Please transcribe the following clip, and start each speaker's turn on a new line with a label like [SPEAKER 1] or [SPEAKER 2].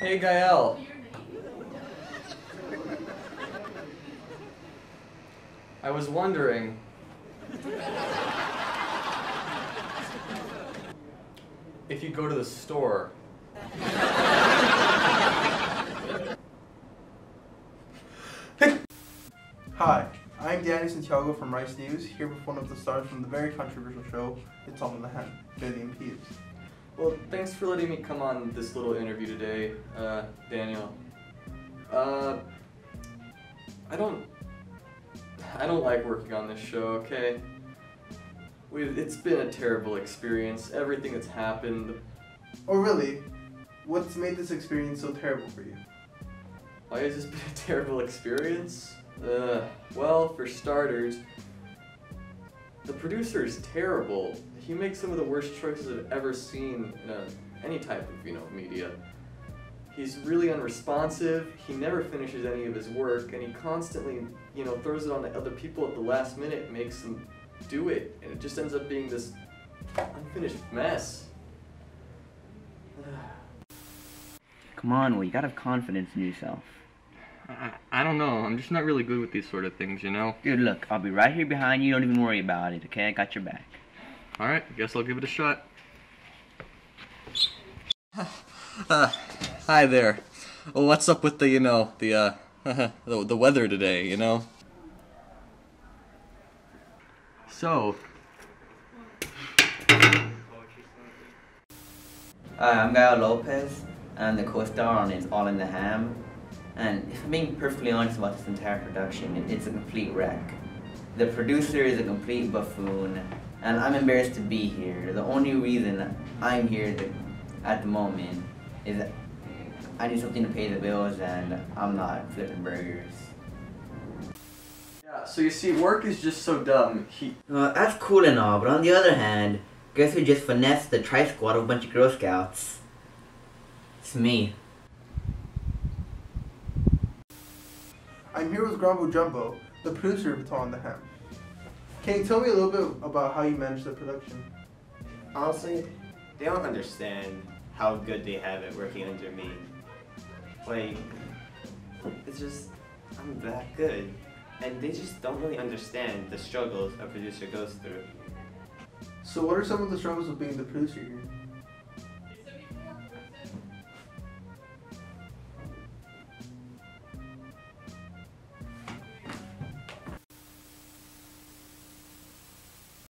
[SPEAKER 1] Hey, Gael. I was wondering. if you go to the store.
[SPEAKER 2] Hi, I'm Danny Santiago from Rice News, here with one of the stars from the very controversial show, It's All in the Ham, Vivian Peeves.
[SPEAKER 1] Well, thanks for letting me come on this little interview today, uh, Daniel. Uh, I don't, I don't like working on this show. Okay, We've, it's been a terrible experience. Everything that's happened.
[SPEAKER 2] Oh really? What's made this experience so terrible for you?
[SPEAKER 1] Why has this been a terrible experience? Uh, well, for starters, the producer is terrible. He makes some of the worst choices I've ever seen in a, any type of, you know, media. He's really unresponsive, he never finishes any of his work, and he constantly, you know, throws it on to other people at the last minute, makes them do it, and it just ends up being this unfinished mess.
[SPEAKER 3] Come on, Will, you gotta have confidence in yourself.
[SPEAKER 1] I, I don't know, I'm just not really good with these sort of things, you know?
[SPEAKER 3] Dude, look, I'll be right here behind you, don't even worry about it, okay? I got your back.
[SPEAKER 1] Alright, I guess I'll give it a shot. Uh, hi there. Well, what's up with the, you know, the, uh, the, the weather today, you know? So,
[SPEAKER 3] Hi, I'm Gael Lopez, and I'm the co-star on It's All in the Ham. And if I'm being perfectly honest about this entire production, it- it's a complete wreck. The producer is a complete buffoon, and I'm embarrassed to be here. The only reason I'm here to, at the moment is that I need something to pay the bills, and I'm not flipping burgers.
[SPEAKER 1] yeah, so you see, work is just so dumb. He,
[SPEAKER 3] Uh, that's cool and all, but on the other hand, guess who just finessed the Tri Squad of a bunch of Girl Scouts? It's me.
[SPEAKER 2] I'm here with Grumbo Jumbo, the producer of It's and the Ham. Can you tell me a little bit about how you managed the production?
[SPEAKER 4] Honestly, they don't understand how good they have it working under me. Like, it's just, I'm that good. And they just don't really understand the struggles a producer goes through.
[SPEAKER 2] So what are some of the struggles of being the producer here?